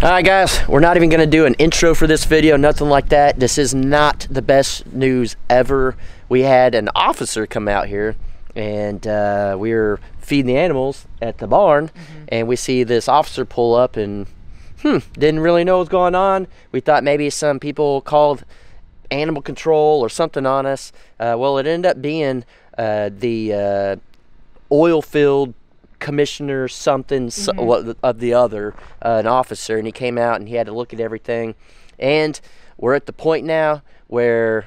All right, guys, we're not even going to do an intro for this video, nothing like that. This is not the best news ever. We had an officer come out here, and uh, we were feeding the animals at the barn, mm-hmm. and we see this officer pull up and, hmm, didn't really know what was going on. We thought maybe some people called animal control or something on us. Uh, well, it ended up being uh, the uh, oil field commissioner something mm-hmm. of the other, uh, an officer, and he came out and he had to look at everything. And we're at the point now where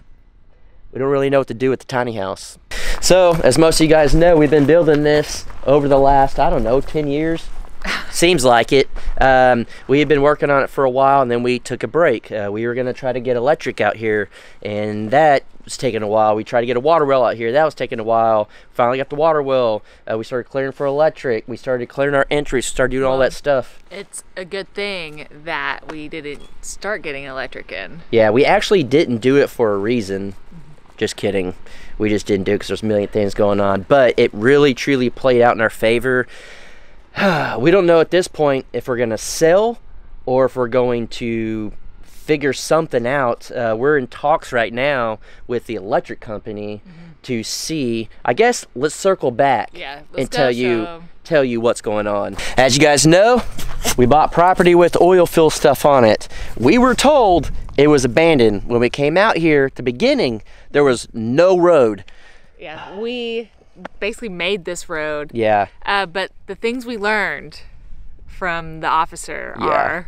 we don't really know what to do with the tiny house. So, as most of you guys know, we've been building this over the last, I don't know, 10 years. Seems like it. Um, we had been working on it for a while and then we took a break. Uh, we were going to try to get electric out here, and that was taking a while. We tried to get a water well out here. That was taking a while. Finally got the water well. Uh, we started clearing for electric. We started clearing our entries, started doing well, all that stuff. It's a good thing that we didn't start getting electric in. Yeah, we actually didn't do it for a reason. Just kidding. We just didn't do it because there's a million things going on. But it really, truly played out in our favor. we don't know at this point if we're going to sell or if we're going to figure something out. Uh, we're in talks right now with the electric company mm-hmm. to see. I guess let's circle back yeah, and tell you tell you what's going on. As you guys know, we bought property with oil fill stuff on it. We were told it was abandoned when we came out here. At the beginning, there was no road. Yeah, we basically made this road. Yeah. Uh, but the things we learned from the officer yeah. are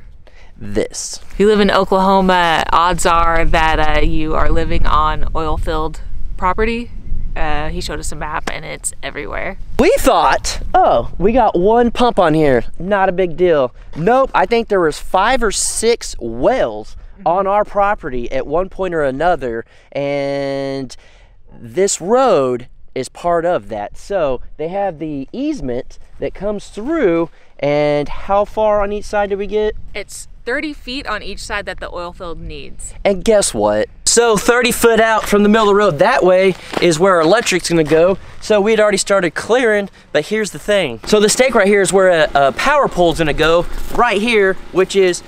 this. If you live in Oklahoma, odds are that uh, you are living on oil field property. Uh, he showed us a map and it's everywhere. We thought, oh, we got one pump on here. Not a big deal. Nope, I think there was five or six wells mm-hmm. on our property at one point or another. And this road is part of that. So they have the easement that comes through and how far on each side do we get? It's 30 feet on each side that the oil field needs. And guess what? So 30 foot out from the middle of the road that way is where our electric's gonna go. So we'd already started clearing, but here's the thing. So the stake right here is where a, a power pole's gonna go, right here, which is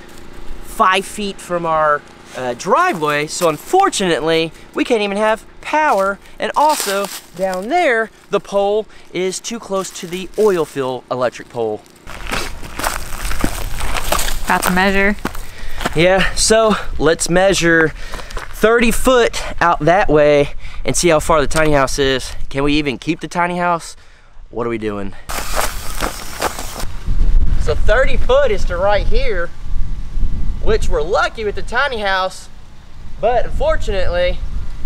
five feet from our uh, driveway. So unfortunately, we can't even have power. And also down there, the pole is too close to the oil field electric pole. About to measure. Yeah, so let's measure 30 foot out that way and see how far the tiny house is. Can we even keep the tiny house? What are we doing? So 30 foot is to right here which we're lucky with the tiny house, but unfortunately,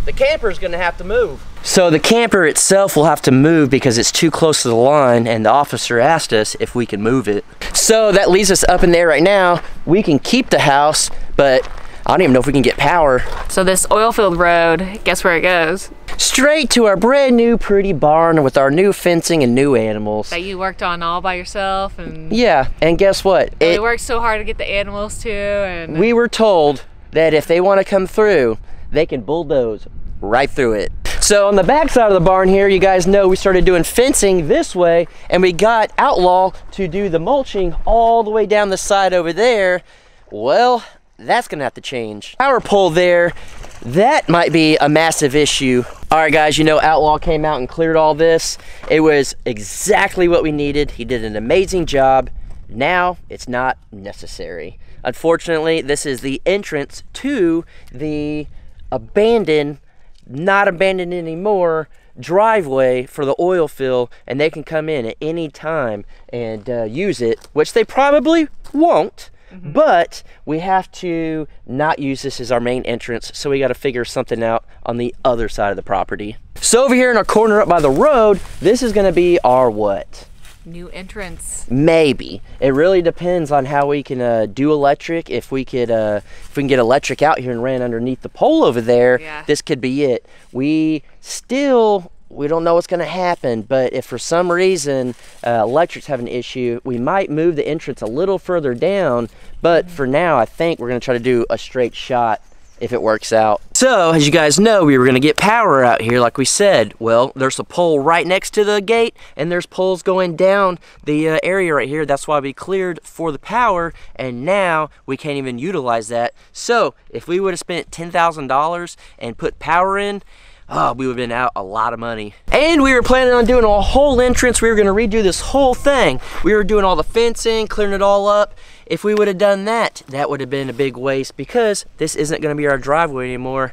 the camper is gonna have to move. So the camper itself will have to move because it's too close to the line and the officer asked us if we can move it. So that leaves us up in there right now. We can keep the house, but I don't even know if we can get power. So this oil field road, guess where it goes? Straight to our brand new pretty barn with our new fencing and new animals. That you worked on all by yourself and Yeah, and guess what? We it, worked so hard to get the animals too and We were told that if they want to come through, they can bulldoze right through it. So on the back side of the barn here, you guys know we started doing fencing this way and we got Outlaw to do the mulching all the way down the side over there. Well, that's gonna have to change. Power pole there, that might be a massive issue. All right, guys, you know Outlaw came out and cleared all this. It was exactly what we needed. He did an amazing job. Now it's not necessary. Unfortunately, this is the entrance to the abandoned, not abandoned anymore, driveway for the oil fill and they can come in at any time and uh, use it, which they probably won't Mm-hmm. But we have to not use this as our main entrance, so we got to figure something out on the other side of the property. So over here in our corner up by the road, this is going to be our what? New entrance. Maybe. It really depends on how we can uh, do electric. If we could, uh, if we can get electric out here and ran underneath the pole over there, yeah. this could be it. We still we don't know what's going to happen, but if for some reason uh, electrics have an issue, we might move the entrance a little further down. But for now, I think we're going to try to do a straight shot if it works out. So, as you guys know, we were going to get power out here, like we said. Well, there's a pole right next to the gate, and there's poles going down the uh, area right here. That's why we cleared for the power, and now we can't even utilize that. So, if we would have spent $10,000 and put power in, oh, we would have been out a lot of money. And we were planning on doing a whole entrance. We were gonna redo this whole thing. We were doing all the fencing, clearing it all up. If we would have done that, that would have been a big waste because this isn't gonna be our driveway anymore.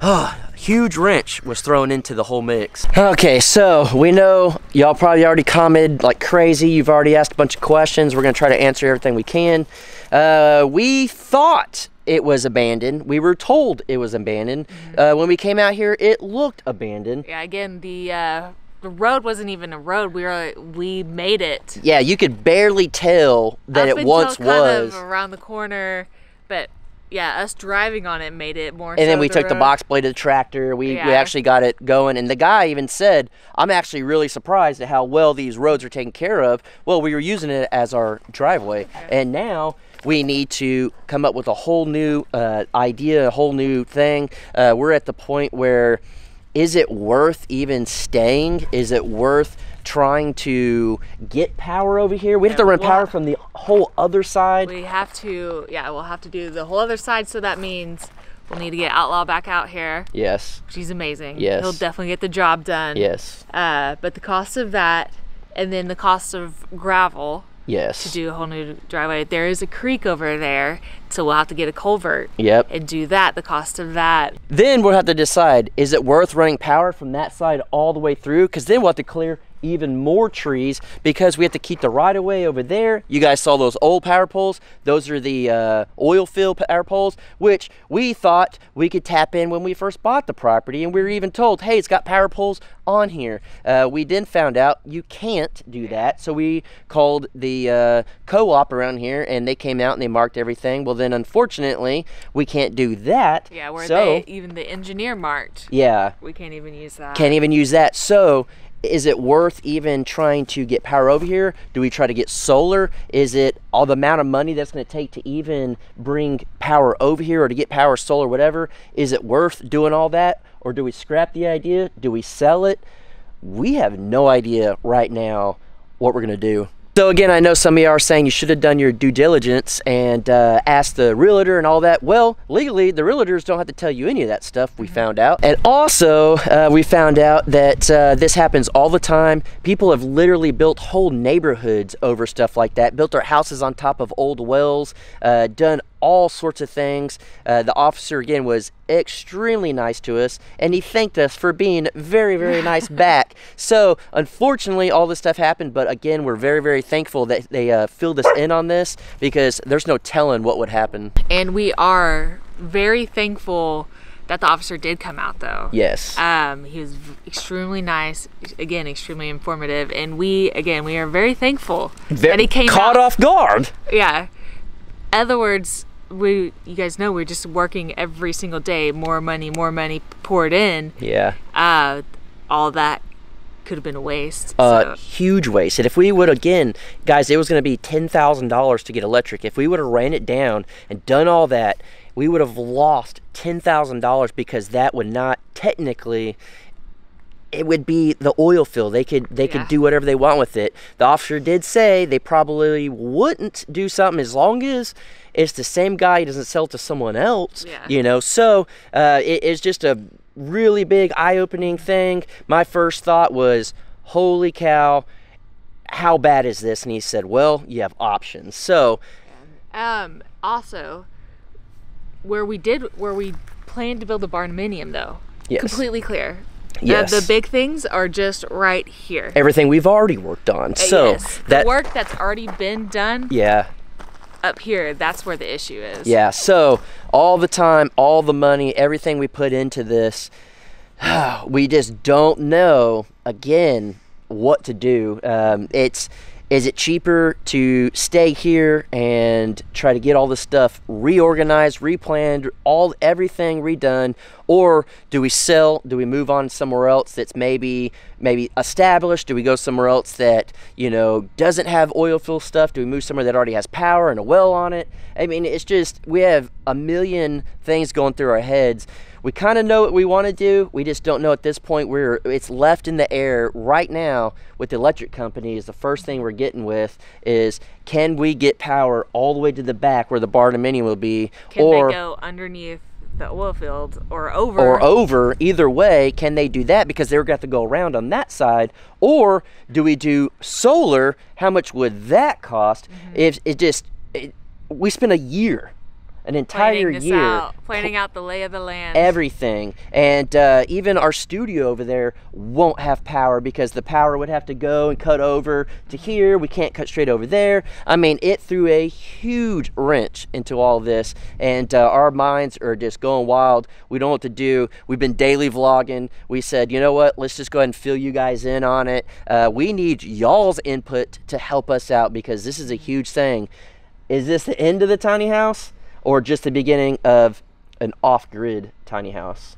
Oh, huge wrench was thrown into the whole mix. Okay, so we know y'all probably already commented like crazy. You've already asked a bunch of questions. We're gonna try to answer everything we can. Uh, we thought it was abandoned. We were told it was abandoned. Mm-hmm. Uh, when we came out here, it looked abandoned. Yeah, again, the uh, the road wasn't even a road. We were we made it. Yeah, you could barely tell that Up it until once kind was. of around the corner, but yeah, us driving on it made it more. and then so we took the box blade of the tractor. We, we actually got it going. And the guy even said, I'm actually really surprised at how well these roads are taken care of. Well, we were using it as our driveway. And now we need to come up with a whole new uh, idea, a whole new thing. Uh, we're at the point where is it worth even staying? Is it worth trying to get power over here? We have to run well- power from the whole other side. We have to, yeah, we'll have to do the whole other side. So that means we'll need to get Outlaw back out here. Yes. She's amazing. Yes. he'll definitely get the job done. Yes. Uh, but the cost of that, and then the cost of gravel Yes. to do a whole new driveway. There is a creek over there, so we'll have to get a culvert Yep. and do that. The cost of that. Then we'll have to decide is it worth running power from that side all the way through? Because then we'll have to clear even more trees because we have to keep the right of way over there. You guys saw those old power poles. Those are the uh, oil field power poles, which we thought we could tap in when we first bought the property. And we were even told, hey, it's got power poles on here. Uh, we then found out you can't do that. So we called the uh, co op around here and they came out and they marked everything. Well, then unfortunately, we can't do that. Yeah, where so, they even the engineer marked. yeah, We can't even use that. can't even use that. So, is it worth even trying to get power over here? Do we try to get solar? Is it all the amount of money that's going to take to even bring power over here or to get power, solar, whatever? Is it worth doing all that? Or do we scrap the idea? Do we sell it? We have no idea right now what we're going to do. So again, I know some of you are saying you should have done your due diligence and uh, asked the realtor and all that. Well, legally, the realtors don't have to tell you any of that stuff. We found out, and also uh, we found out that uh, this happens all the time. People have literally built whole neighborhoods over stuff like that. Built their houses on top of old wells. Uh, done all sorts of things. Uh, the officer again was extremely nice to us, and he thanked us for being very, very nice back. So unfortunately, all this stuff happened, but again, we're very, very thankful that they uh, filled us in on this because there's no telling what would happen. and we are very thankful that the officer did come out though. Yes. Um, he was v- extremely nice, again, extremely informative, and we, again, we are very thankful that he came caught out. off guard. Yeah. Other words, we, you guys know, we're just working every single day, more money, more money poured in. Yeah. Uh, all that could have been a waste. Uh, so, huge waste. And if we would again, guys, it was going to be ten thousand dollars to get electric. If we would have ran it down and done all that, we would have lost ten thousand dollars because that would not technically. It would be the oil field. They could they could do whatever they want with it. The officer did say they probably wouldn't do something as long as it's the same guy. He doesn't sell to someone else. Yeah. You know. So uh, it, it's just a really big eye-opening thing. My first thought was, "Holy cow!" how bad is this? And he said, well, you have options. So, um, also, where we did, where we planned to build a barndominium though, Yes. completely clear. Uh, Yes. the big things are just right here. everything we've already worked on. Uh, So, yes. that, the work that's already been done yeah, up here, that's where the issue is. yeah. So, all the time, all the money, everything we put into this, we just don't know, again, what to do. Um, it's, is it cheaper to stay here and try to get all this stuff reorganized, replanned, all everything redone, or do we sell? Do we move on somewhere else that's maybe maybe established? Do we go somewhere else that you know doesn't have oil field stuff? Do we move somewhere that already has power and a well on it? I mean, it's just we have a million things going through our heads we kind of know what we want to do. We just don't know at this point. We're it's left in the air right now with the electric companies. The first thing we're getting with is can we get power all the way to the back where the barndominium will be, Can or they go underneath the oil field or over? or over either way can they do that because they're got to have to go around on that side or do we do solar how much would that cost Mm-hmm. if it just it, we spent a year an entire planning year out, planning out the lay of the land. everything. And uh, even our studio over there won't have power because the power would have to go and cut over to here. We can't cut straight over there. I mean it threw a huge wrench into all this. And uh, our minds are just going wild. We don't know what to do. We've been daily vlogging. We said you know what? Let's just go ahead and fill you guys in on it. Uh, we need y'all's input to help us out because this is a huge thing. Is this the end of the tiny house or just the beginning of an off-grid tiny house